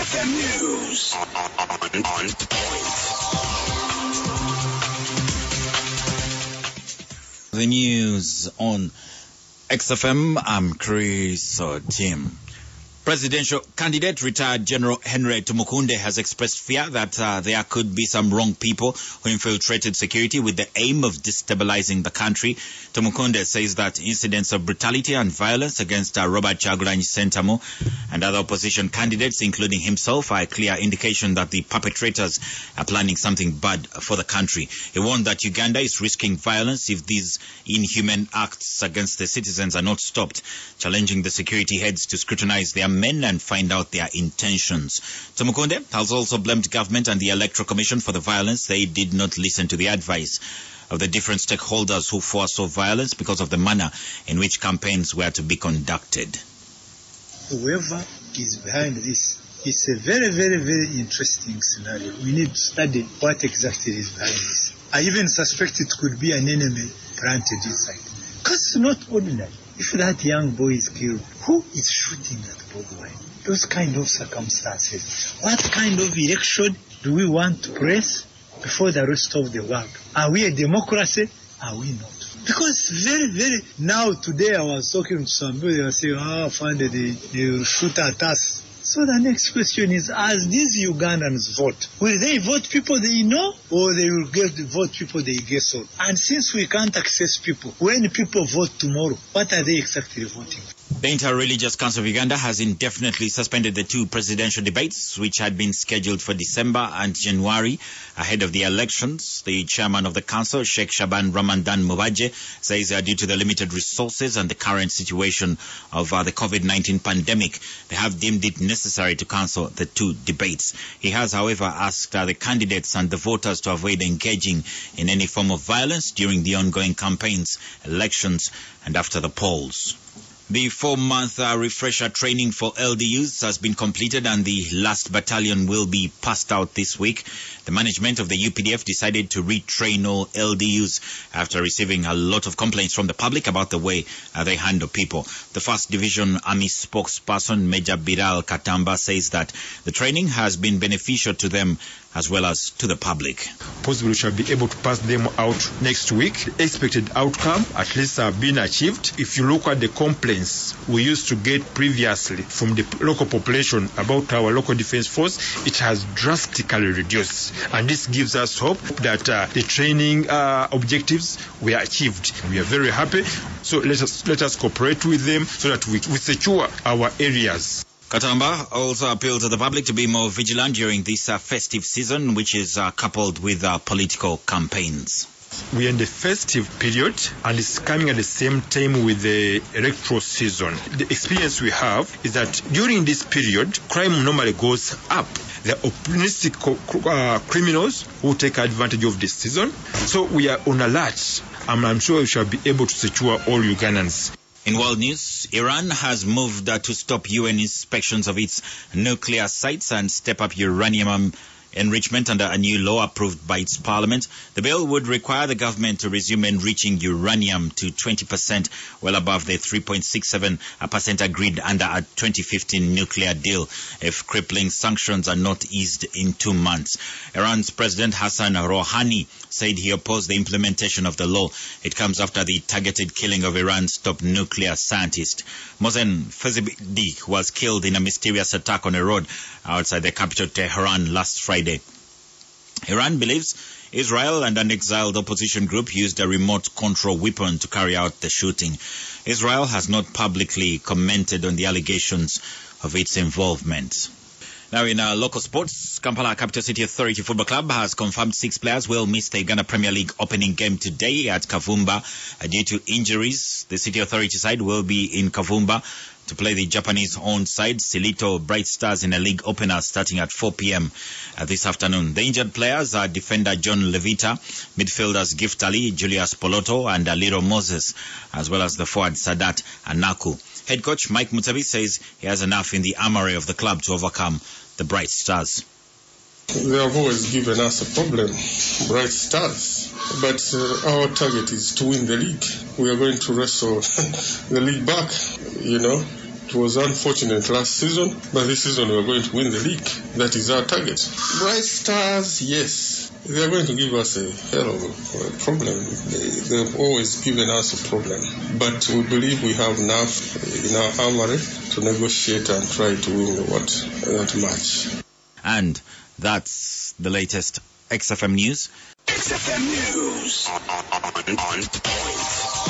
News on, on point. The news on XFM. I'm Chris Tim. Presidential candidate retired General Henry Tumukunde has expressed fear that uh, there could be some wrong people who infiltrated security with the aim of destabilizing the country. Tumukunde says that incidents of brutality and violence against uh, Robert Kyagulanyi Ssentamu and other opposition candidates, including himself, are a clear indication that the perpetrators are planning something bad for the country. He warned that Uganda is risking violence if these inhuman acts against the citizens are not stopped, challenging the security heads to scrutinize their men and find out their intentions. Tumukunde has also blamed government and the Electoral Commission for the violence. They did not listen to the advice of the different stakeholders who foresaw violence because of the manner in which campaigns were to be conducted. Whoever is behind this, it's a very, very, very interesting scenario. We need to study what exactly is behind this. I even suspect it could be an enemy planted inside. Because it's not ordinary. If that young boy is killed, who is shooting at Bobi Wine? Those kind of circumstances. What kind of election do we want to press before the rest of the world? Are we a democracy? Are we not? Because very, very, now today I was talking to somebody, they were saying, ah, oh, finally they, they shoot at us. So the next question is, as these Ugandans vote, will they vote people they know or they will get vote people they guess on? And since we can't access people, when people vote tomorrow, what are they exactly voting? The Inter-Religious Council of Uganda has indefinitely suspended the two presidential debates, which had been scheduled for December and January ahead of the elections. The chairman of the council, Sheikh Shaban Ramadan Mubaje, says that due to the limited resources and the current situation of uh, the COVID-19 pandemic, they have deemed it necessary to cancel the two debates. He has, however, asked uh, the candidates and the voters to avoid engaging in any form of violence during the ongoing campaigns, elections, and after the polls. The four-month uh, refresher training for LDUs has been completed and the last battalion will be passed out this week. The management of the UPDF decided to retrain all LDUs after receiving a lot of complaints from the public about the way uh, they handle people. The 1st Division Army spokesperson, Major Bilal Katamba, says that the training has been beneficial to them as well as to the public. Possibly we shall be able to pass them out next week. Expected outcome at least have been achieved. If you look at the complaints we used to get previously from the local population about our local defense force, it has drastically reduced. And this gives us hope that uh, the training uh, objectives were achieved. We are very happy. So let us let us cooperate with them so that we, we secure our areas. Katamba also appealed to the public to be more vigilant during this uh, festive season, which is uh, coupled with uh, political campaigns. We are in the festive period and it's coming at the same time with the electoral season. The experience we have is that during this period, crime normally goes up. The opportunistic uh, criminals who take advantage of this season. So we are on alert and I'm sure we shall be able to secure all Ugandans. In world news, Iran has moved to stop UN inspections of its nuclear sites and step up uranium enrichment under a new law approved by its parliament. The bill would require the government to resume enriching uranium to 20%, well above the 3.67% agreed under a 2015 nuclear deal if crippling sanctions are not eased in two months. Iran's President Hassan Rouhani said he opposed the implementation of the law. It comes after the targeted killing of Iran's top nuclear scientist. Mohsen Fakhrizadeh was killed in a mysterious attack on a road outside the capital Tehran last Friday. Iran believes Israel and an exiled opposition group used a remote control weapon to carry out the shooting. Israel has not publicly commented on the allegations of its involvement. Now in uh, local sports, Kampala Capital City Authority Football Club has confirmed six players will miss the Ghana Premier League opening game today at Kavumba uh, due to injuries. The City Authority side will be in Kavumba to play the Japanese-owned side, Silito Bright Stars, in a league opener starting at 4 p.m. Uh, this afternoon. The injured players are defender John Revita, midfielders Gift Ali, Julius Poloto, and Aliro Moses, as well as the forward Sadat Anaku. Head coach Mike Mutebi says he has enough in the armory of the club to overcome the Bright Stars. They have always given us a problem, Bright Stars. But uh, our target is to win the league. We are going to wrestle the league back, you know, It was unfortunate last season, but this season we are going to win the league. That is our target. Bright Stars, yes. They are going to give us a hell of a problem. They, they've always given us a problem. But we believe we have enough in our armory to negotiate and try to win what that match. And that's the latest XFM news. XFM News on, on point.